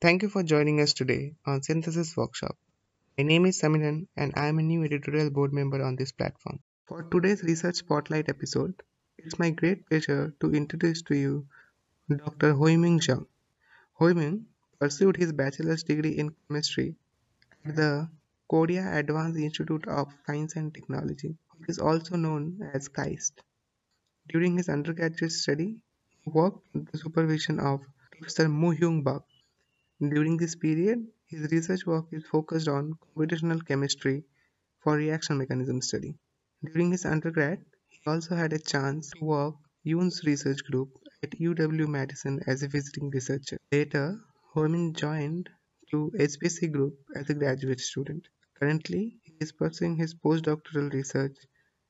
Thank you for joining us today on Synthesis Workshop. My name is Samiran and I am a new editorial board member on this platform. For today's Research Spotlight episode, it's my great pleasure to introduce to you Dr. Hoimin Jung. Hoiming pursued his bachelor's degree in chemistry at the Korea Advanced Institute of Science and Technology, which is also known as KAIST. During his undergraduate study, he worked under the supervision of Professor Mu-Hyun Baik. During this period, his research work is focused on computational chemistry for reaction mechanism study. During his undergrad, he also had a chance to work Yoon's research group at UW-Madison as a visiting researcher. Later, Hoimin joined to HPC group as a graduate student. Currently, he is pursuing his postdoctoral research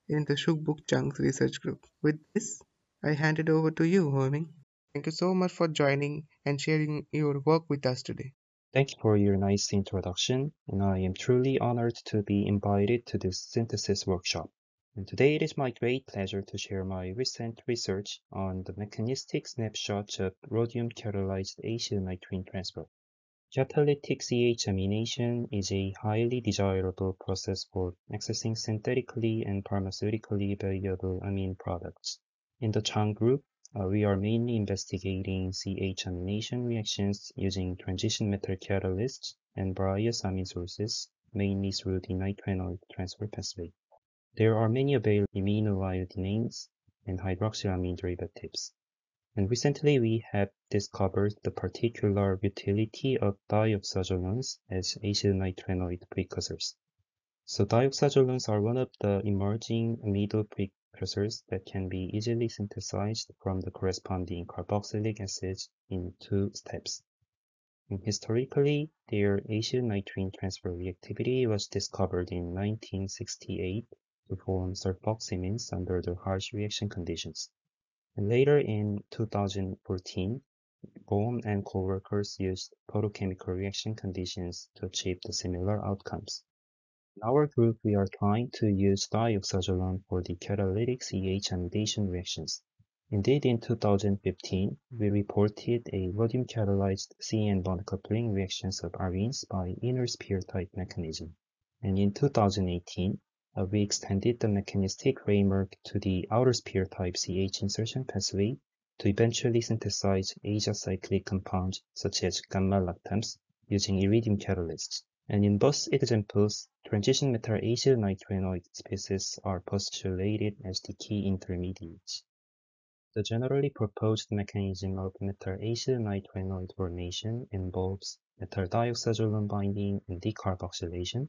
in the Sukbok Chang's research group. With this, I hand it over to you, Hoimin. Thank you so much for joining and sharing your work with us today. Thank you for your nice introduction, and I am truly honored to be invited to this synthesis workshop. And today it is my great pleasure to share my recent research on the mechanistic snapshots of rhodium catalyzed acylnitrene transfer. Catalytic CH amination is a highly desirable process for accessing synthetically and pharmaceutically valuable amine products. In the Chang group, uh, we are mainly investigating CH amination reactions using transition metal catalysts and various amine sources, mainly through the nitrenoid transfer pathway. There are many available aminoiodinanes and hydroxylamine derivatives. And recently we have discovered the particular utility of dioxazolones as acylnitrenoid precursors. So dioxazolones are one of the emerging amido precursors precursors that can be easily synthesized from the corresponding carboxylic acids in two steps. And historically, their acylnitrene transfer reactivity was discovered in 1968 to form sulfoximines under the harsh reaction conditions. And later in 2014, Bolm and co-workers used photochemical reaction conditions to achieve the similar outcomes. In our group, we are trying to use dioxazolone for the catalytic CH amidation reactions. Indeed, in 2015, we reported a rhodium catalyzed CN bond coupling reactions of arenes by inner sphere type mechanism. And in 2018, uh, we extended the mechanistic framework to the outer sphere type CH insertion pathway to eventually synthesize acyclic compounds such as gamma lactams using iridium catalysts. And in both examples, transition metal acylnitrenoid species are postulated as the key intermediates. The generally proposed mechanism of metal acylnitrenoid formation involves metal dioxazolone binding and decarboxylation.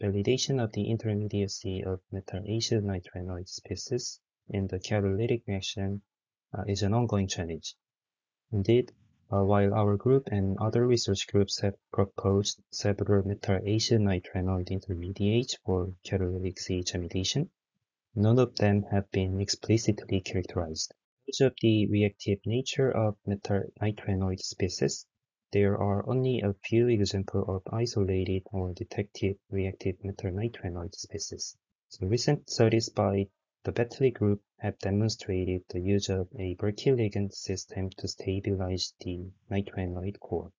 Validation of the intermediacy of metal acylnitrenoid species in the catalytic reaction uh, is an ongoing challenge. Indeed, Uh, while our group and other research groups have proposed several acylnitrenoid intermediates for catalytic CH amidation, none of them have been explicitly characterized. Because of the reactive nature of metal nitrenoid species, there are only a few examples of isolated or detected reactive metal nitrenoid species. So recent studies by the Betley group have demonstrated the use of a Burke ligand system to stabilize the nitrenoid core.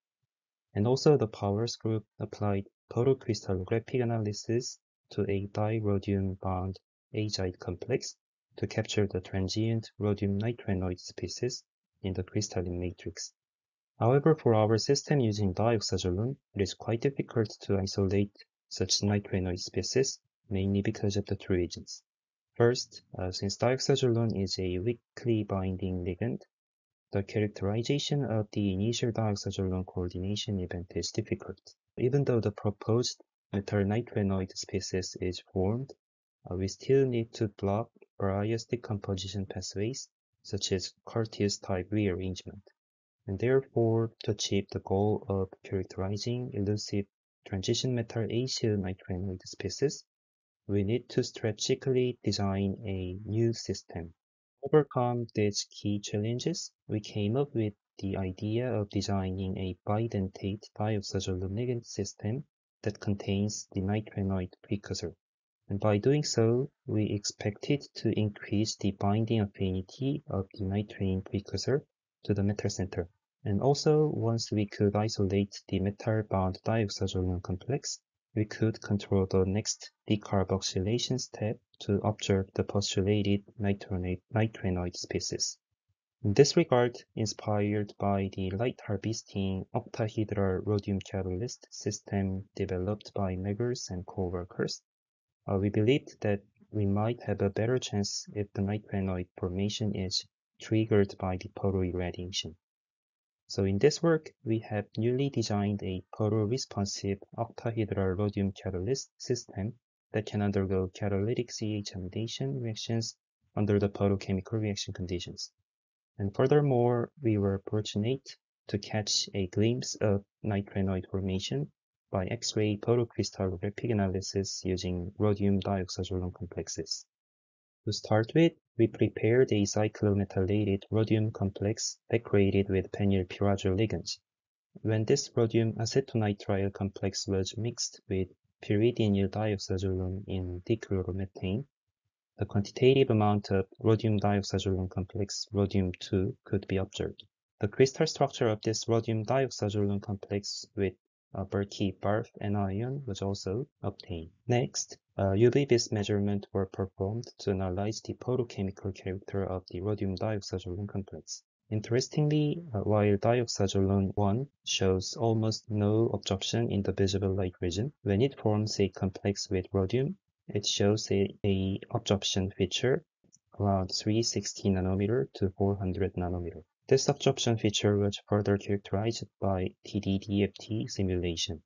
And also the Powers group applied photocrystallographic analysis to a dirhodium bond azide complex to capture the transient rhodium nitrenoid species in the crystalline matrix. However, for our system using dioxazolone, it is quite difficult to isolate such nitrenoid species, mainly because of the two reasons. First, uh, since dioxazolone is a weakly binding ligand, the characterization of the initial dioxazolone coordination event is difficult. Even though the proposed metal nitrenoid species is formed, uh, we still need to block various decomposition pathways, such as Curtius type rearrangement. And therefore, to achieve the goal of characterizing elusive transition metal acyl nitrenoid species, we need to strategically design a new system. To overcome these key challenges, we came up with the idea of designing a bidentate dioxazolone ligand system that contains the nitrenoid precursor. And by doing so, we expected to increase the binding affinity of the nitrene precursor to the metal center. And also, once we could isolate the metal-bound dioxazolone complex, we could control the next decarboxylation step to observe the postulated nitrenoid species. In this regard, inspired by the light-harvesting octahedral rhodium catalyst system developed by Meggers and co-workers, uh, we believed that we might have a better chance if the nitrenoid formation is triggered by the photoirradiation. So in this work, we have newly designed a photoresponsive octahedral rhodium catalyst system that can undergo catalytic CH amidation reactions under the photochemical reaction conditions. And furthermore, we were fortunate to catch a glimpse of nitrenoid formation by X-ray photocrystallographic analysis using rhodium dioxazolone complexes. To start with, we prepared a cyclometalated rhodium complex decorated with phenylpyrazole ligands. When this rhodium acetonitrile complex was mixed with pyridinyl dioxazolone in dichloromethane, the quantitative amount of rhodium dioxazolone complex rhodium-2 could be observed. The crystal structure of this rhodium dioxazolone complex with a Berkey barf anion was also obtained. Next, UV-vis measurements were performed to analyze the photochemical character of the rhodium dioxazolone complex. Interestingly, uh, while dioxazolone 1 shows almost no absorption in the visible light region, when it forms a complex with rhodium, it shows a, a absorption feature around 360 nanometer to 400 nanometer. This absorption feature was further characterized by TDDFT simulation.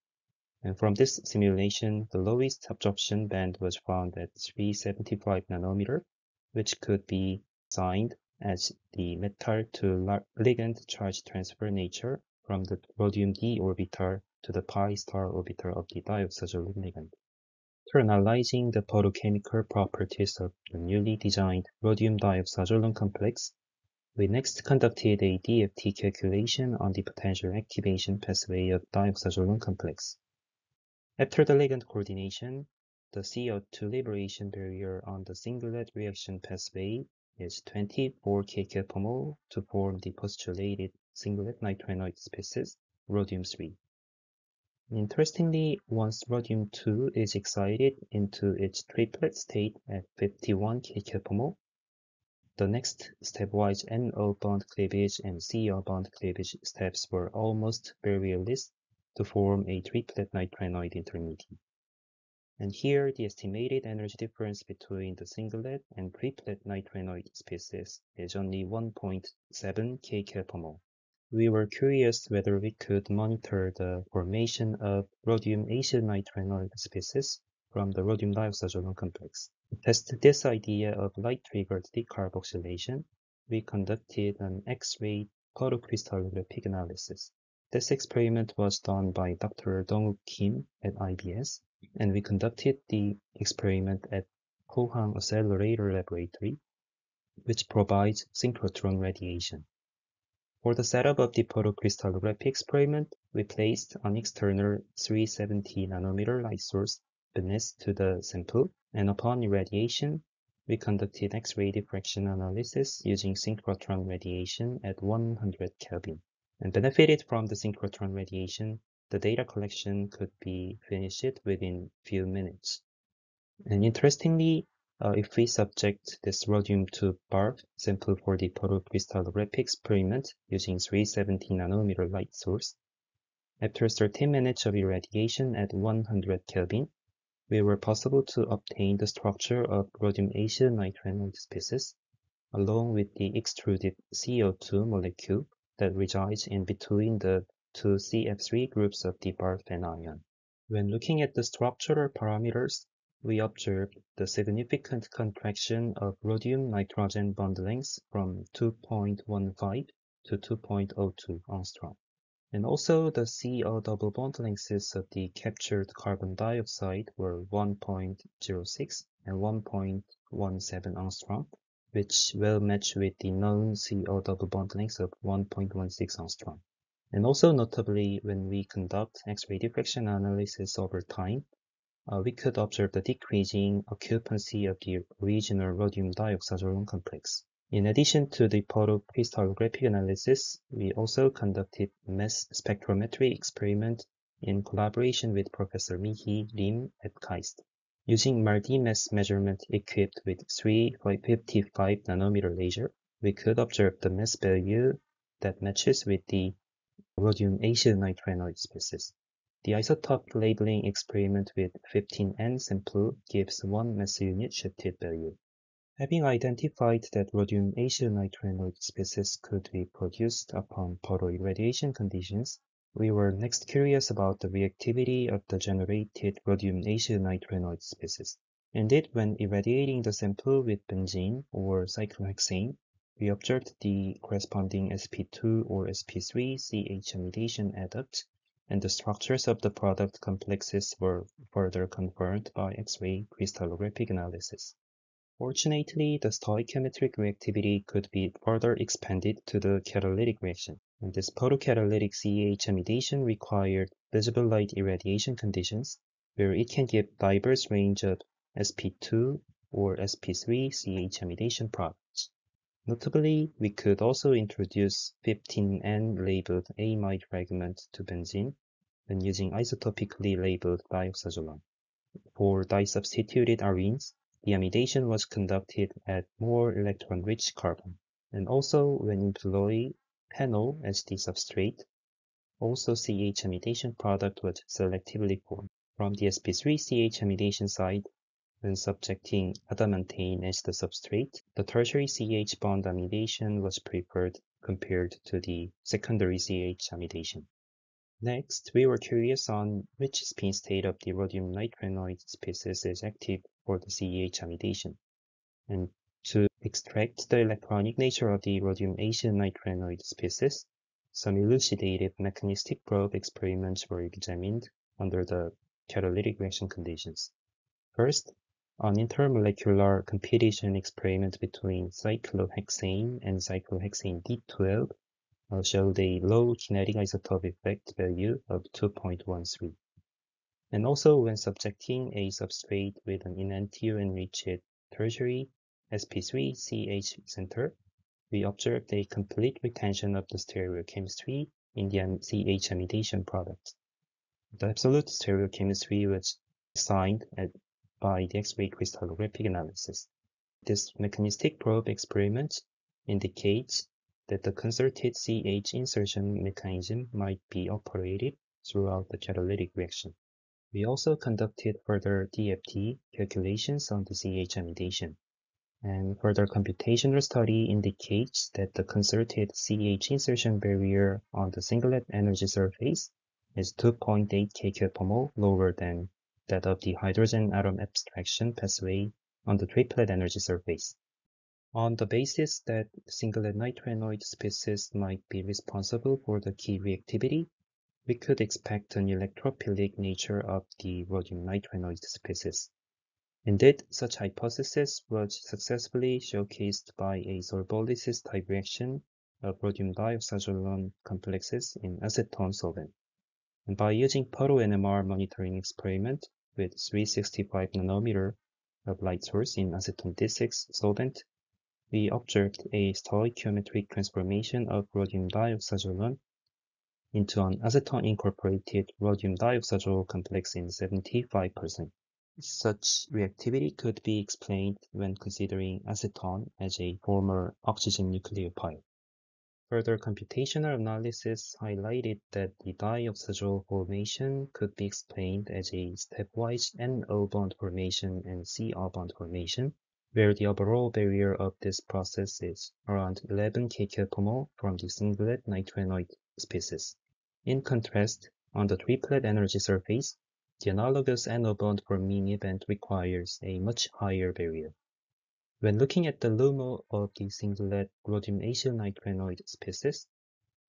And from this simulation, the lowest absorption band was found at 375 nanometer, which could be signed as the metal to ligand charge transfer nature from the rhodium d orbital to the pi star orbital of the dioxazolone ligand. After analyzing the photochemical properties of the newly designed rhodium dioxazolone complex, we next conducted a DFT calculation on the potential activation pathway of dioxazolone complex. After the ligand coordination, the CO2 liberation barrier on the singlet reaction pathway is 24 kcal per mole to form the postulated singlet nitrenoid species, rhodium-3. Interestingly, once rhodium-2 is excited into its triplet state at 51 kcal per mole, the next stepwise NO bond cleavage and CO bond cleavage steps were almost barrierless to form a triplet nitrenoid intermediate. And here, the estimated energy difference between the singlet and triplet nitrenoid species is only 1.7 kcal per mole. We were curious whether we could monitor the formation of rhodium acylnitrenoid species from the rhodium dioxazolone complex. To test this idea of light-triggered decarboxylation, we conducted an X-ray photocrystallographic analysis. This experiment was done by Dr. Dongwook Kim at IBS, and we conducted the experiment at Pohang Accelerator Laboratory, which provides synchrotron radiation. For the setup of the photocrystallography experiment, we placed an external 370 nanometer light source beneath to the sample, and upon irradiation, we conducted X-ray diffraction analysis using synchrotron radiation at 100 Kelvin and benefited from the synchrotron radiation, the data collection could be finished within few minutes. And interestingly, uh, if we subject this rhodium to barf sample for the photocrystallographic experiment using 370 nanometer light source, after 13 minutes of irradiation at 100 Kelvin, we were possible to obtain the structure of rhodium acylnitrenoid species along with the extruded CO2 molecule that resides in between the two CF3 groups of the barf anion. When looking at the structural parameters, we observed the significant contraction of rhodium nitrogen bond lengths from 2.15 to 2.02 angstrom. And also the CO double bond lengths of the captured carbon dioxide were 1.06 and 1.17 angstrom, which well match with the known CO double bond length of 1.16 angstrom. And also notably, when we conduct X-ray diffraction analysis over time, uh, we could observe the decreasing occupancy of the original rhodium dioxazolone complex. In addition to the photocrystallographic analysis, we also conducted mass spectrometry experiment in collaboration with Professor Mihi Lim at KAIST. Using MALDI mass measurement equipped with 355 nanometer laser, we could observe the mass value that matches with the rhodium acylnitrenoid species. The isotope labeling experiment with 15N sample gives one mass unit shifted value. Having identified that rhodium acylnitrenoid species could be produced upon photoirradiation conditions, we were next curious about the reactivity of the generated rhodium acylnitrenoid species. Indeed, when irradiating the sample with benzene or cyclohexane, we observed the corresponding sp2 or sp3 CH amidation adduct, and the structures of the product complexes were further confirmed by X-ray crystallographic analysis. Fortunately, the stoichiometric reactivity could be further expanded to the catalytic reaction, and this photocatalytic CH amidation required visible light irradiation conditions, where it can give diverse range of sp2 or sp3 CH amidation products. Notably, we could also introduce 15N labeled amide fragment to benzene when using isotopically labeled dioxazolone. For disubstituted arenes, the amidation was conducted at more electron-rich carbon, and also when employing phenol as the substrate, also CH amidation product was selectively formed. From the sp3 CH amidation side, when subjecting adamantane as the substrate, the tertiary CH bond amidation was preferred compared to the secondary CH amidation. Next, we were curious on which spin state of the rhodium nitrenoid species is active for the CH amidation. And extract the electronic nature of the rhodium acylnitrenoid species, some elucidative mechanistic probe experiments were examined under the catalytic reaction conditions. First, an intermolecular competition experiment between cyclohexane and cyclohexane D12 uh, showed a low kinetic isotope effect value of 2.13. And also when subjecting a substrate with an enantioenriched tertiary sp3-CH center, we observed a complete retention of the stereochemistry in the CH amidation product. The absolute stereochemistry was assigned at by the X-ray crystallographic analysis. This mechanistic probe experiment indicates that the concerted CH insertion mechanism might be operated throughout the catalytic reaction. We also conducted further DFT calculations on the CH amidation, and further computational study indicates that the concerted CH insertion barrier on the singlet energy surface is 2.8 kPa lower than that of the hydrogen atom abstraction pathway on the triplet energy surface. On the basis that singlet nitrenoid species might be responsible for the key reactivity, we could expect an electrophilic nature of the rhodium nitrenoid species. Indeed, such hypothesis was successfully showcased by a solvolysis type reaction of rhodium dioxazolone complexes in acetone solvent. And by using photo-NMR monitoring experiment, with 365 nanometer of light source in acetone D6 solvent, we observed a stoichiometric transformation of rhodium dioxazolone into an acetone-incorporated rhodium dioxazole complex in 75%. Such reactivity could be explained when considering acetone as a former oxygen nucleophile. Further computational analysis highlighted that the dioxazole formation could be explained as a stepwise NO bond formation and CR bond formation, where the overall barrier of this process is around 11 kPa from the singlet nitrenoid species. In contrast, on the triplet energy surface, the analogous NO bond forming event requires a much higher barrier. When looking at the LUMO of the singlet rhodium acylnitrenoid species,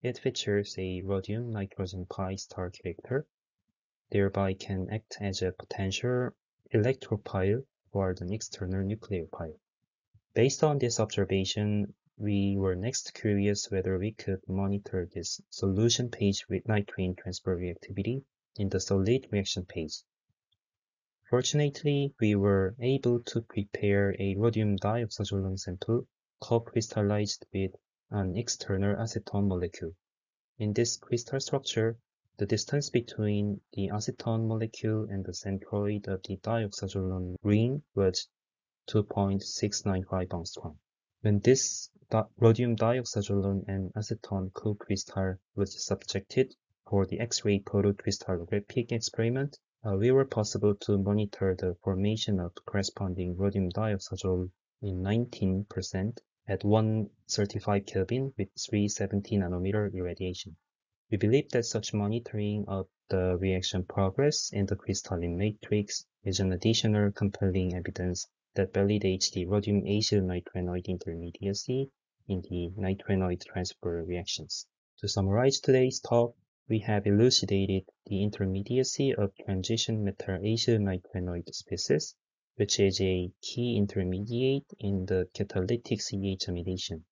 it features a rhodium nitrogen pi star character, thereby can act as a potential electrophile for an external nucleophile. Based on this observation, we were next curious whether we could monitor this solution page with nitrene transfer reactivity in the solid reaction page. Fortunately, we were able to prepare a rhodium dioxazolone sample co-crystallized with an external acetone molecule. In this crystal structure, the distance between the acetone molecule and the centroid of the dioxazolone ring was 2.695 angstrom. When this rhodium dioxazolone and acetone co-crystal was subjected for the X-ray photocrystallographic experiment, uh, we were possible to monitor the formation of corresponding rhodium dioxazole in 19% at 135 Kelvin with 370 nanometer irradiation. We believe that such monitoring of the reaction progress in the crystalline matrix is an additional compelling evidence that validates the rhodium acyl nitrenoid intermediacy in the nitrenoid transfer reactions. To summarize today's talk, we have elucidated the intermediacy of transition metal acyl nitrenoid species, which is a key intermediate in the catalytic CH amidation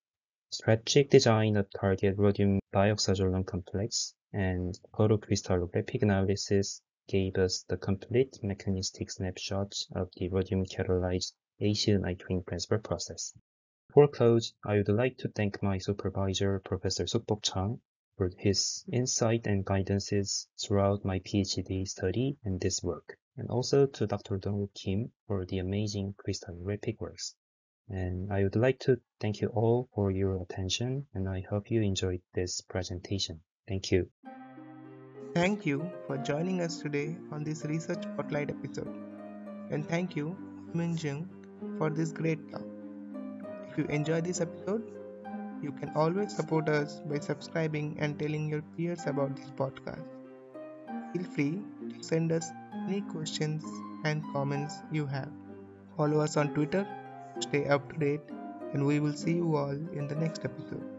strategic design of target rhodium dioxazolone complex and photocrystallographic analysis gave us the complete mechanistic snapshot of the rhodium catalyzed acyl nitrene transfer process. Before close, I would like to thank my supervisor, Professor Sukbok Chang, for his insight and guidances throughout my PhD study and this work, and also to Dr. Dong Kim for the amazing crystallographic works. And I would like to thank you all for your attention and I hope you enjoyed this presentation. Thank you. Thank you for joining us today on this Research Spotlight episode. And thank you, Min Jung, for this great talk. If you enjoyed this episode, you can always support us by subscribing and telling your peers about this podcast. Feel free to send us any questions and comments you have. Follow us on Twitter stay up to date, and we will see you all in the next episode.